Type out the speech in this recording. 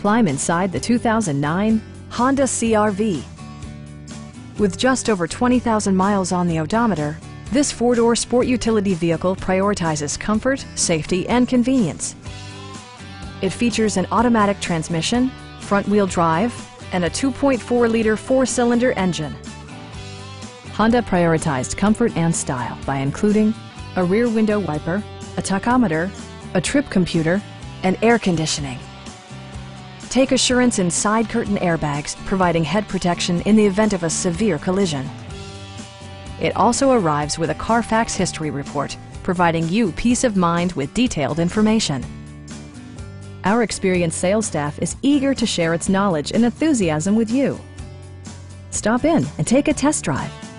Climb inside the 2009 Honda CRV. With just over 20,000 miles on the odometer, this four-door sport utility vehicle prioritizes comfort, safety, and convenience. It features an automatic transmission, front-wheel drive, and a 2.4-liter four-cylinder engine. Honda prioritized comfort and style by including a rear window wiper, a tachometer, a trip computer, and air conditioning. Take assurance in side curtain airbags, providing head protection in the event of a severe collision. It also arrives with a Carfax history report, providing you peace of mind with detailed information. Our experienced sales staff is eager to share its knowledge and enthusiasm with you. Stop in and take a test drive.